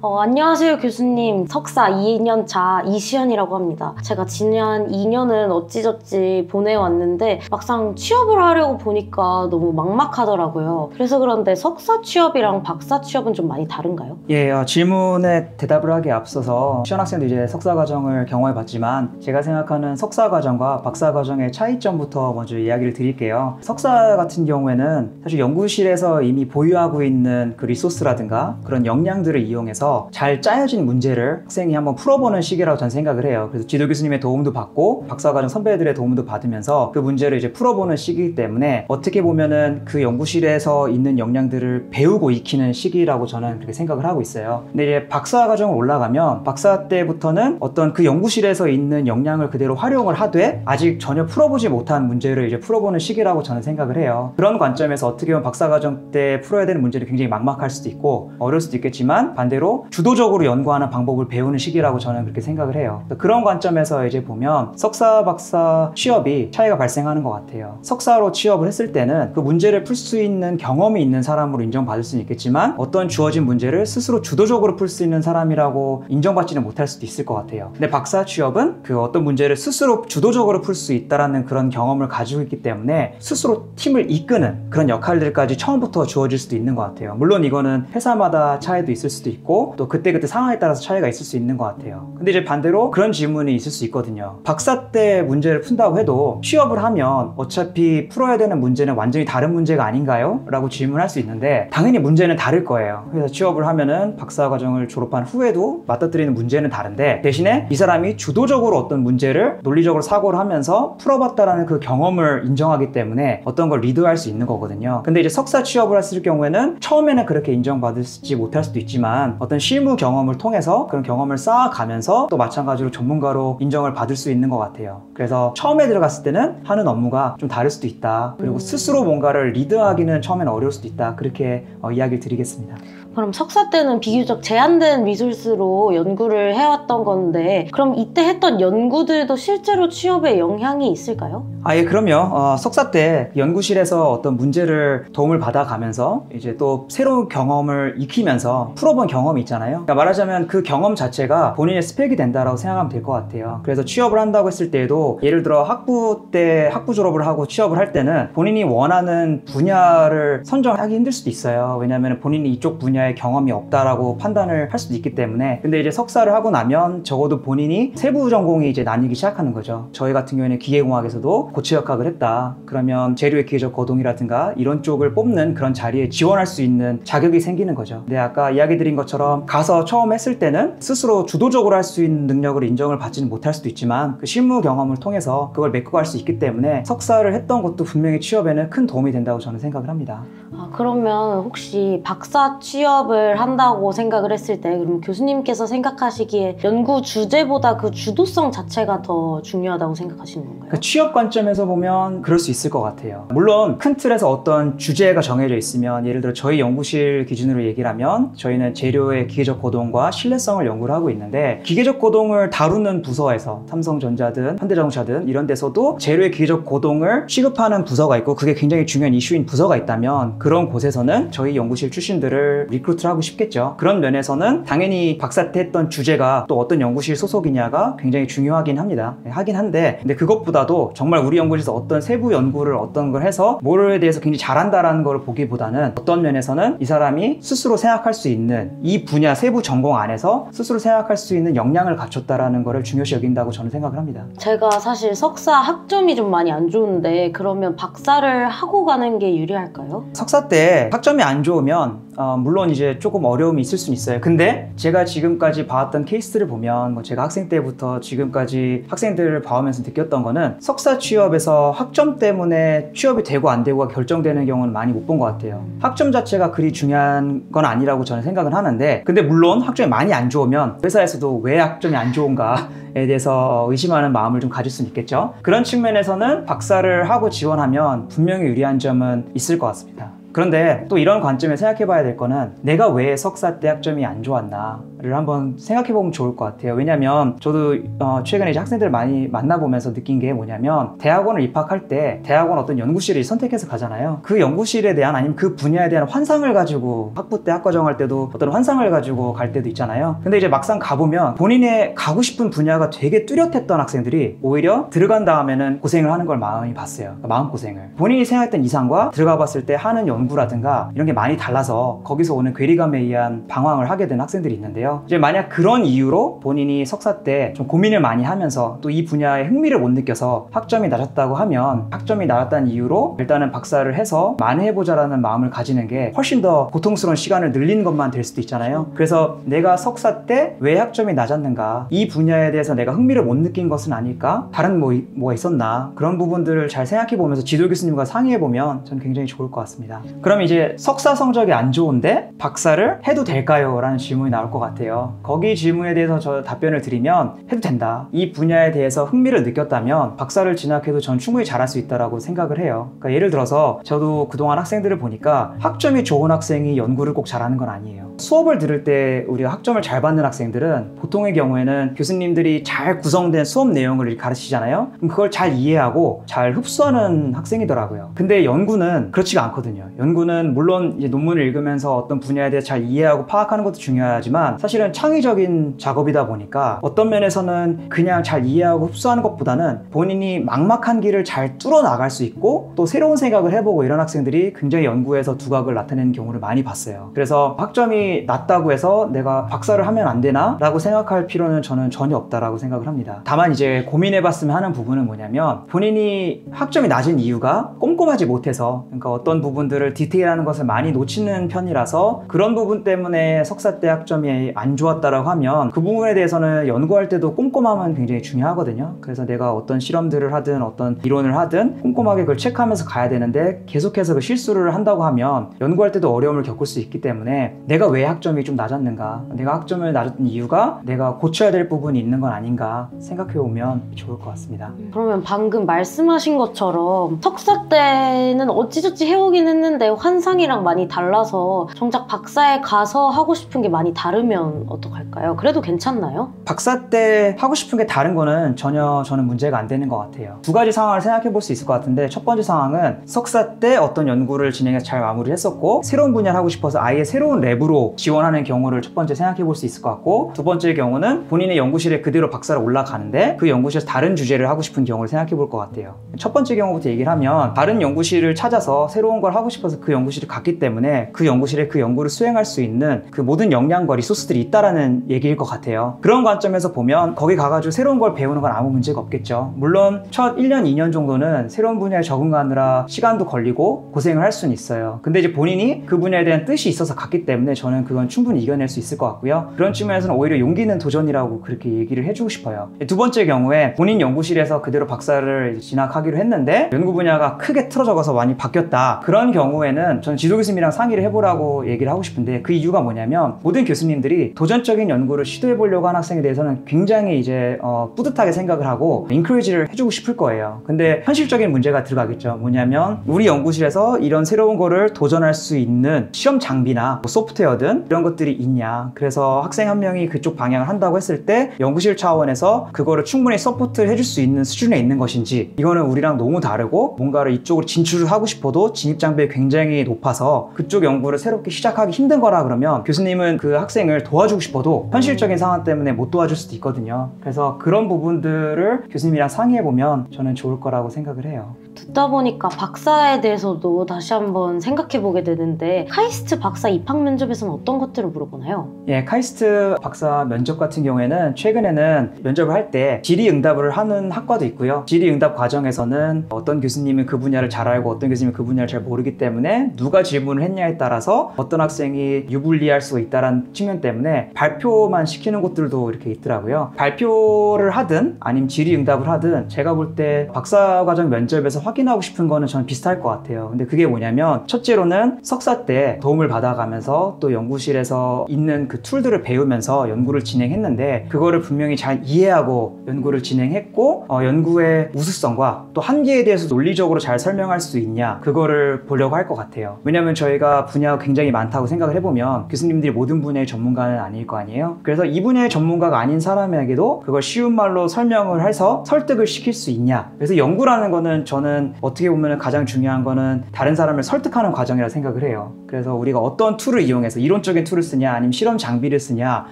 어, 안녕하세요 교수님 석사 2년차 이시연이라고 합니다 제가 지난 2년은 어찌저찌 보내왔는데 막상 취업을 하려고 보니까 너무 막막하더라고요 그래서 그런데 석사 취업이랑 박사 취업은 좀 많이 다른가요? 예, 어, 질문에 대답을 하기에 앞서서 시연 학생도 이제 석사 과정을 경험해 봤지만 제가 생각하는 석사 과정과 박사 과정의 차이점부터 먼저 이야기를 드릴게요. 석사 같은 경우에는 사실 연구실에서 이미 보유하고 있는 그 리소스라든가 그런 역량들을 이용해서 잘 짜여진 문제를 학생이 한번 풀어보는 시기라고 저는 생각을 해요. 그래서 지도 교수님의 도움도 받고 박사과정 선배들의 도움도 받으면서 그 문제를 이제 풀어보는 시기이기 때문에 어떻게 보면은 그 연구실에서 있는 역량들을 배우고 익히는 시기라고 저는 그렇게 생각을 하고 있어요. 근데 이제 박사과정을 올라가면 박사 때부터는 어떤 그 연구실에서 있는 역량을 그대로 활용을 하되 아직 전혀 풀어보지 못한 문제를 이제 풀어보는 시기라고 저는 생각을 해요. 그런 관점에서 어떻게 보면 박사과정 때 풀어야 되는 문제를 굉장히 막막할 수도 있고 어려울 수도 있겠지만 반대로 주도적으로 연구하는 방법을 배우는 시기라고 저는 그렇게 생각을 해요. 그런 관점에서 이제 보면 석사, 박사 취업이 차이가 발생하는 것 같아요. 석사로 취업을 했을 때는 그 문제를 풀 수 있는 경험이 있는 사람으로 인정받을 수는 있겠지만 어떤 주어진 문제를 스스로 주도적으로 풀 수 있는 사람이라고 인정받지는 못할 수도 있을 것 같아요. 근데 박사 취업은 그 어떤 문제를 스스로 주도적으로 풀 수 있다라는 그런 경험을 가지고 있기 때문에 스스로 팀을 이끄는 그런 역할들까지 처음부터 주어질 수도 있는 것 같아요. 물론 이거는 회사마다 차이도 있을 수도 있고 또 그때그때 상황에 따라서 차이가 있을 수 있는 것 같아요. 근데 이제 반대로 그런 질문이 있을 수 있거든요. 박사 때 문제를 푼다고 해도 취업을 하면 어차피 풀어야 되는 문제는 완전히 다른 문제가 아닌가요? 라고 질문할 수 있는데 당연히 문제는 다를 거예요. 그래서 취업을 하면은 박사 과정을 졸업한 후에도 맞닥뜨리는 문제는 다른데 대신에 이 사람이 주도적으로 어떤 문제를 논리적으로 사고를 하면서 풀어봤다라는 그 경험을 인정하기 때문에 어떤 걸 리드할 수 있는 거거든요. 근데 이제 석사 취업을 했을 경우에는 처음에는 그렇게 인정받지 못할 수도 있지만 어떤 실무 경험을 통해서 그런 경험을 쌓아가면서 또 마찬가지로 전문가로 인정을 받을 수 있는 것 같아요. 그래서 처음에 들어갔을 때는 하는 업무가 좀 다를 수도 있다. 그리고 음. 스스로 뭔가를 리드하기는 처음에는 어려울 수도 있다. 그렇게 어, 이야기를 드리겠습니다. 그럼 석사 때는 비교적 제한된 리소스로 연구를 해왔던 건데 그럼 이때 했던 연구들도 실제로 취업에 영향이 있을까요? 아, 예, 그럼요. 어, 석사 때 연구실에서 어떤 문제를 도움을 받아가면서 이제 또 새로운 경험을 익히면서 풀어본 경험이 있잖아요. 그러니까 말하자면 그 경험 자체가 본인의 스펙이 된다라고 생각하면 될 것 같아요. 그래서 취업을 한다고 했을 때에도 예를 들어 학부 때 학부 졸업을 하고 취업을 할 때는 본인이 원하는 분야를 선정하기 힘들 수도 있어요. 왜냐하면 본인이 이쪽 분야에 경험이 없다라고 판단을 할 수도 있기 때문에 근데 이제 석사를 하고 나면 적어도 본인이 세부 전공이 이제 나뉘기 시작하는 거죠. 저희 같은 경우에는 기계공학에서도 고치역학을 했다. 그러면 재료의 기계적 거동이라든가 이런 쪽을 뽑는 그런 자리에 지원할 수 있는 자격이 생기는 거죠. 근데 아까 이야기 드린 것처럼 가서 처음 했을 때는 스스로 주도적으로 할 수 있는 능력을 인정을 받지는 못할 수도 있지만 그 실무 경험을 통해서 그걸 메꿔 갈 수 있기 때문에 석사를 했던 것도 분명히 취업에는 큰 도움이 된다고 저는 생각을 합니다. 아, 그러면 혹시 박사 취업 을 한다고 생각을 했을 때 그럼 교수님께서 생각하시기에 연구 주제보다 그 주도성 자체가 더 중요하다고 생각하시는 건가요? 그 취업 관점에서 보면 그럴 수 있을 것 같아요. 물론 큰 틀에서 어떤 주제가 정해져 있으면 예를 들어 저희 연구실 기준으로 얘기를 하면 저희는 재료의 기계적 거동과 신뢰성을 연구를 하고 있는데 기계적 거동을 다루는 부서에서 삼성전자든 현대자동차든 이런 데서도 재료의 기계적 거동을 취급하는 부서가 있고 그게 굉장히 중요한 이슈인 부서가 있다면 그런 곳에서는 저희 연구실 출신들을 recruit를 하고 싶겠죠. 그런 면에서는 당연히 박사 때 했던 주제가 또 어떤 연구실 소속이냐가 굉장히 중요하긴 합니다. 네, 하긴 한데 근데 그것보다도 정말 우리 연구실에서 어떤 세부 연구를 어떤 걸 해서 뭐에 대해서 굉장히 잘한다라는 걸 보기보다는 어떤 면에서는 이 사람이 스스로 생각할 수 있는 이 분야 세부 전공 안에서 스스로 생각할 수 있는 역량을 갖췄다라는 거를 중요시 여긴다고 저는 생각을 합니다. 제가 사실 석사 학점이 좀 많이 안 좋은데 그러면 박사를 하고 가는 게 유리할까요? 석사 때 학점이 안 좋으면 어, 물론 이제 조금 어려움이 있을 수는 있어요. 근데 제가 지금까지 봐왔던 케이스를 보면 뭐 제가 학생 때부터 지금까지 학생들을 봐오면서 느꼈던 거는 석사 취업에서 학점 때문에 취업이 되고 안 되고가 결정되는 경우는 많이 못 본 것 같아요. 학점 자체가 그리 중요한 건 아니라고 저는 생각은 하는데 근데 물론 학점이 많이 안 좋으면 회사에서도 왜 학점이 안 좋은가에 대해서 의심하는 마음을 좀 가질 수는 있겠죠. 그런 측면에서는 박사를 하고 지원하면 분명히 유리한 점은 있을 것 같습니다. 그런데 또 이런 관점에 생각해 봐야 될 거는 내가 왜 석사 때 학점이 안 좋았나를 한번 생각해 보면 좋을 것 같아요. 왜냐면 저도 어, 최근에 이제 학생들 많이 만나보면서 느낀 게 뭐냐면 대학원을 입학할 때 대학원 어떤 연구실을 선택해서 가잖아요. 그 연구실에 대한 아니면 그 분야에 대한 환상을 가지고 학부 때 학과 정 할 때도 어떤 환상을 가지고 갈 때도 있잖아요. 근데 이제 막상 가보면 본인의 가고 싶은 분야가 되게 뚜렷했던 학생들이 오히려 들어간 다음에는 고생을 하는 걸 많이 봤어요. 마음고생을. 본인이 생각했던 이상과 들어가 봤을 때 하는 연구 라든가 이런 게 많이 달라서 거기서 오는 괴리감에 의한 방황을 하게 된 학생들이 있는데요. 이제 만약 그런 이유로 본인이 석사 때 좀 고민을 많이 하면서 또 이 분야에 흥미를 못 느껴서 학점이 낮았다고 하면 학점이 낮았다는 이유로 일단은 박사를 해서 만회해보자라는 마음을 가지는 게 훨씬 더 고통스러운 시간을 늘리는 것만 될 수도 있잖아요. 그래서 내가 석사 때 왜 학점이 낮았는가 이 분야에 대해서 내가 흥미를 못 느낀 것은 아닐까 다른 뭐, 뭐가 있었나 그런 부분들을 잘 생각해 보면서 지도 교수님과 상의해 보면 저는 굉장히 좋을 것 같습니다. 그럼 이제 석사 성적이 안 좋은데 박사를 해도 될까요? 라는 질문이 나올 것 같아요. 거기 질문에 대해서 저 답변을 드리면 해도 된다. 이 분야에 대해서 흥미를 느꼈다면 박사를 진학해도 전 충분히 잘할 수 있다라고 생각을 해요. 그러니까 예를 들어서 저도 그동안 학생들을 보니까 학점이 좋은 학생이 연구를 꼭 잘하는 건 아니에요. 수업을 들을 때 우리가 학점을 잘 받는 학생들은 보통의 경우에는 교수님들이 잘 구성된 수업 내용을 가르치잖아요. 그럼 그걸 잘 이해하고 잘 흡수하는 학생이더라고요. 근데 연구는 그렇지가 않거든요. 연구는 물론 이제 논문을 읽으면서 어떤 분야에 대해 잘 이해하고 파악하는 것도 중요하지만 사실은 창의적인 작업이다 보니까 어떤 면에서는 그냥 잘 이해하고 흡수하는 것보다는 본인이 막막한 길을 잘 뚫어 나갈 수 있고 또 새로운 생각을 해보고 이런 학생들이 굉장히 연구에서 두각을 나타내는 경우를 많이 봤어요. 그래서 학점이 낮다고 해서 내가 박사를 하면 안 되나? 라고 생각할 필요는 저는 전혀 없다라고 생각을 합니다. 다만 이제 고민해봤으면 하는 부분은 뭐냐면 본인이 학점이 낮은 이유가 꼼꼼하지 못해서 그러니까 어떤 부분들 을 디테일하는 것을 많이 놓치는 편이라서 그런 부분 때문에 석사 때 학점이 안 좋았다라고 하면 그 부분에 대해서는 연구할 때도 꼼꼼함은 굉장히 중요하거든요. 그래서 내가 어떤 실험들을 하든 어떤 이론을 하든 꼼꼼하게 그걸 체크하면서 가야 되는데 계속해서 그 실수를 한다고 하면 연구할 때도 어려움을 겪을 수 있기 때문에 내가 왜 학점이 좀 낮았는가 내가 학점을 낮았던 이유가 내가 고쳐야 될 부분이 있는 건 아닌가 생각해 보면 좋을 것 같습니다. 그러면 방금 말씀하신 것처럼 석사 때는 어찌저찌 해오긴 했는데 환상이랑 많이 달라서 정작 박사에 가서 하고 싶은 게 많이 다르면 어떡할까요? 그래도 괜찮나요? 박사 때 하고 싶은 게 다른 거는 전혀 저는 문제가 안 되는 것 같아요. 두 가지 상황을 생각해 볼 수 있을 것 같은데 첫 번째 상황은 석사 때 어떤 연구를 진행해서 잘 마무리를 했었고 새로운 분야를 하고 싶어서 아예 새로운 랩으로 지원하는 경우를 첫 번째 생각해 볼 수 있을 것 같고 두 번째 경우는 본인의 연구실에 그대로 박사를 올라가는데 그 연구실에서 다른 주제를 하고 싶은 경우를 생각해 볼 것 같아요. 첫 번째 경우부터 얘기를 하면 다른 연구실을 찾아서 새로운 걸 하고 싶어서 그 연구실을 갔기 때문에 그 연구실에 그 연구를 수행할 수 있는 그 모든 역량과 리소스들이 있다라는 얘기일 것 같아요. 그런 관점에서 보면 거기 가가지고 새로운 걸 배우는 건 아무 문제가 없겠죠. 물론 첫 1년, 2년 정도는 새로운 분야에 적응하느라 시간도 걸리고 고생을 할 수는 있어요. 근데 이제 본인이 그 분야에 대한 뜻이 있어서 갔기 때문에 저는 그건 충분히 이겨낼 수 있을 것 같고요. 그런 측면에서는 오히려 용기 있는 도전이라고 그렇게 얘기를 해주고 싶어요. 두 번째 경우에 본인 연구실에서 그대로 박사를 진학하기로 했는데 연구 분야가 크게 틀어져가서 많이 바뀌었다. 그런 경우 에는 저는 지도 교수님이랑 상의를 해보라고 얘기를 하고 싶은데 그 이유가 뭐냐면 모든 교수님들이 도전적인 연구를 시도해 보려고 하는 학생에 대해서는 굉장히 이제 어, 뿌듯하게 생각을 하고 인크레이지를 해주고 싶을 거예요. 근데 현실적인 문제가 들어가겠죠. 뭐냐면 우리 연구실에서 이런 새로운 거를 도전할 수 있는 시험 장비나 뭐 소프트웨어든 이런 것들이 있냐. 그래서 학생 한 명이 그쪽 방향을 한다고 했을 때 연구실 차원에서 그거를 충분히 support를 해줄 수 있는 수준에 있는 것인지 이거는 우리랑 너무 다르고 뭔가를 이쪽으로 진출을 하고 싶어도 진입 장벽이 굉장히 높아서 그쪽 연구를 새롭게 시작하기 힘든 거라 그러면 교수님은 그 학생을 도와주고 싶어도 현실적인 상황 때문에 못 도와줄 수도 있거든요. 그래서 그런 부분들을 교수님이랑 상의해 보면 저는 좋을 거라고 생각을 해요. 듣다 보니까 박사에 대해서도 다시 한번 생각해 보게 되는데 카이스트 박사 입학 면접에서는 어떤 것들을 물어보나요? 예, 카이스트 박사 면접 같은 경우에는 최근에는 면접을 할 때 질의응답을 하는 학과도 있고요. 질의응답 과정에서는 어떤 교수님은 그 분야를 잘 알고 어떤 교수님은 그 분야를 잘 모르기 때문에 누가 질문을 했냐에 따라서 어떤 학생이 유불리할 수가 있다는 측면 때문에 발표만 시키는 곳들도 이렇게 있더라고요. 발표를 하든 아니면 질의응답을 하든 제가 볼 때 박사 과정 면접에서 확인하고 싶은 거는 저는 비슷할 것 같아요. 근데 그게 뭐냐면 첫째로는 석사 때 도움을 받아가면서 또 연구실에서 있는 그 툴들을 배우면서 연구를 진행했는데 그거를 분명히 잘 이해하고 연구를 진행했고 어, 연구의 우수성과 또 한계에 대해서 논리적으로 잘 설명할 수 있냐 그거를 보려고 할 것 같아요. 왜냐하면 저희가 분야가 굉장히 많다고 생각을 해보면 교수님들이 모든 분야의 전문가는 아닐 거 아니에요. 그래서 이 분야의 전문가가 아닌 사람에게도 그걸 쉬운 말로 설명을 해서 설득을 시킬 수 있냐. 그래서 연구라는 거는 저는 어떻게 보면 가장 중요한 거는 다른 사람을 설득하는 과정이라 생각을 해요. 그래서 우리가 어떤 tool을 이용해서 이론적인 tool을 쓰냐 아니면 실험 장비를 쓰냐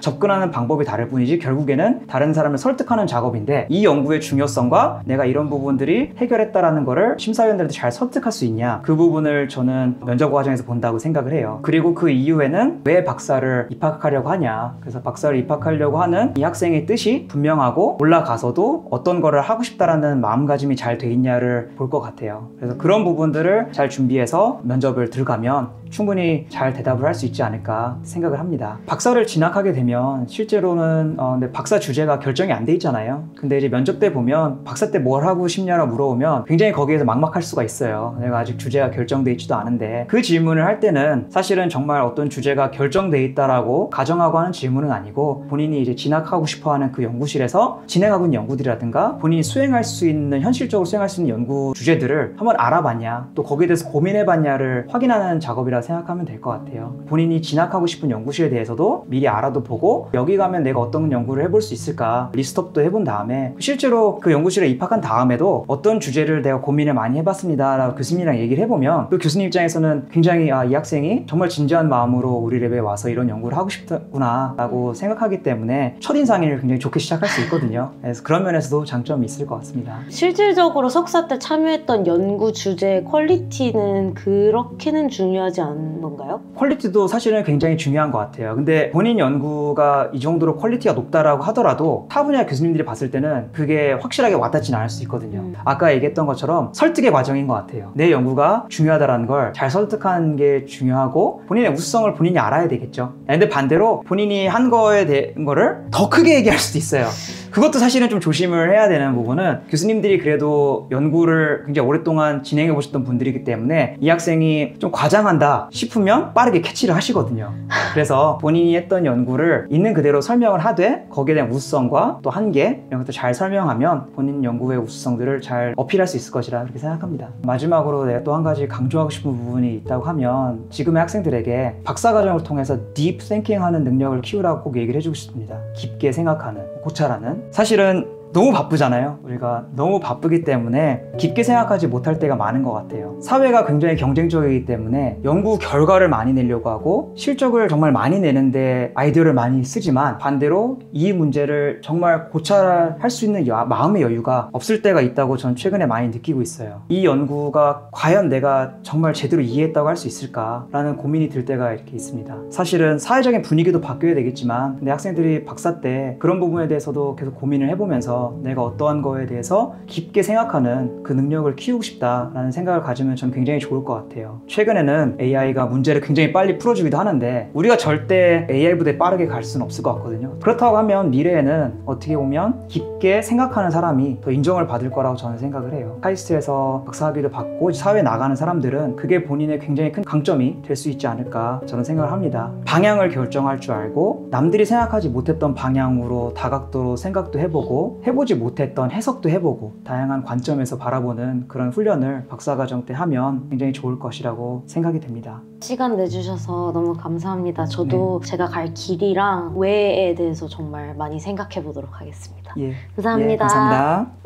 접근하는 방법이 다를 뿐이지 결국에는 다른 사람을 설득하는 작업인데 이 연구의 중요성과 내가 이런 부분들이 해결했다라는 거를 심사위원들한테 잘 설득할 수 있냐 그 부분을 저는 면접 과정에서 본다고 생각을 해요. 그리고 그 이후에는 왜 박사를 입학하려고 하냐 그래서 박사를 입학하려고 하는 이 학생의 뜻이 분명하고 올라가서도 어떤 거를 하고 싶다라는 마음가짐이 잘 돼 있냐를 볼 것 같아요. 그래서 그런 부분들을 잘 준비해서 면접을 들어가면 충분히 잘 대답을 할 수 있지 않을까 생각을 합니다. 박사를 진학하게 되면 실제로는 어, 박사 주제가 결정이 안 돼 있잖아요. 근데 이제 면접 때 보면 박사 때 뭘 하고 싶냐라고 물어보면 굉장히 거기에서 막막할 수가 있어요. 내가 아직 주제가 결정돼 있지도 않은데 그 질문을 할 때는 사실은 정말 어떤 주제가 결정돼 있다라고 가정하고 하는 질문은 아니고 본인이 이제 진학하고 싶어하는 그 연구실에서 진행하고 있는 연구들이라든가 본인이 수행할 수 있는 현실적으로 수행할 수 있는 연구 주제들을 한번 알아봤냐 또 거기에 대해서 고민해봤냐를 확인하는 작업이라 생각하면 될 것 같아요. 본인이 진학하고 싶은 연구실에 대해서도 미리 알아도 보고 여기 가면 내가 어떤 연구를 해볼 수 있을까 리스트업도 해본 다음에 실제로 그 연구실에 입학한 다음에도 어떤 주제를 내가 고민을 많이 해봤습니다 라고 교수님이랑 얘기를 해보면 그 교수님 입장에서는 굉장히 아, 이 학생이 정말 진지한 마음으로 우리 랩에 와서 이런 연구를 하고 싶구나 라고 생각하기 때문에 첫인상을 굉장히 좋게 시작할 수 있거든요. 그래서 그런 면에서도 장점이 있을 것 같습니다. 실질적으로 석사 때 참여했던 연구 주제 quality는 그렇게는 중요하지 않은 건가요? quality도 사실은 굉장히 중요한 것 같아요. 근데 본인 연구가 이 정도로 quality가 높다라고 하더라도 타 분야 교수님들이 봤을 때는 그게 확실하게 와닿지는 않을 수 있거든요. 음. 아까 얘기했던 것처럼 설득의 과정인 것 같아요. 내 연구가 중요하다라는 걸 잘 설득하는 게 중요하고 본인의 우수성을 본인이 알아야 되겠죠. 근데 반대로 본인이 한 거에 대한 거를 더 크게 얘기할 수도 있어요. 그것도 사실은 좀 조심을 해야 되는 부분은 교수님들이 그래도 연구를 굉장히 오랫동안 진행해 보셨던 분들이기 때문에 이 학생이 좀 과장한다 싶으면 빠르게 캐치를 하시거든요. 그래서 본인이 했던 연구를 있는 그대로 설명을 하되 거기에 대한 우수성과 또 한계 이런 것도 잘 설명하면 본인 연구의 우수성들을 잘 어필할 수 있을 것이라 그렇게 생각합니다. 마지막으로 내가 또 한 가지 강조하고 싶은 부분이 있다고 하면 지금의 학생들에게 박사과정을 통해서 deep thinking 하는 능력을 키우라고 꼭 얘기를 해주고 싶습니다. 깊게 생각하는, 고찰하는. 사실은 너무 바쁘잖아요. 우리가 너무 바쁘기 때문에 깊게 생각하지 못할 때가 많은 것 같아요. 사회가 굉장히 경쟁적이기 때문에 연구 결과를 많이 내려고 하고 실적을 정말 많이 내는데 아이디어를 많이 쓰지만 반대로 이 문제를 정말 고찰할 수 있는 여- 마음의 여유가 없을 때가 있다고 전 최근에 많이 느끼고 있어요. 이 연구가 과연 내가 정말 제대로 이해했다고 할 수 있을까라는 고민이 들 때가 이렇게 있습니다. 사실은 사회적인 분위기도 바뀌어야 되겠지만 내 학생들이 박사 때 그런 부분에 대해서도 계속 고민을 해보면서 내가 어떠한 거에 대해서 깊게 생각하는 그 능력을 키우고 싶다라는 생각을 가지면 전 굉장히 좋을 것 같아요. 최근에는 AI가 문제를 굉장히 빨리 풀어주기도 하는데 우리가 절대 AI보다 빠르게 갈 수는 없을 것 같거든요. 그렇다고 하면 미래에는 어떻게 보면 깊게 생각하는 사람이 더 인정을 받을 거라고 저는 생각을 해요. 카이스트에서 박사학위를 받고 사회에 나가는 사람들은 그게 본인의 굉장히 큰 강점이 될 수 있지 않을까 저는 생각을 합니다. 방향을 결정할 줄 알고 남들이 생각하지 못했던 방향으로 다각도로 생각도 해보고 해보 지 못했던 해석도 해보고 다양한 관점에서 바라보는 그런 훈련을 박사과정 때 하면 굉장히 좋을 것이라고 생각이 됩니다. 시간 내주셔서 너무 감사합니다. 저도 제가 갈 길이랑 왜에 대해서 정말 많이 생각해 보도록 하겠습니다. 예. 감사합니다. 예, 감사합니다.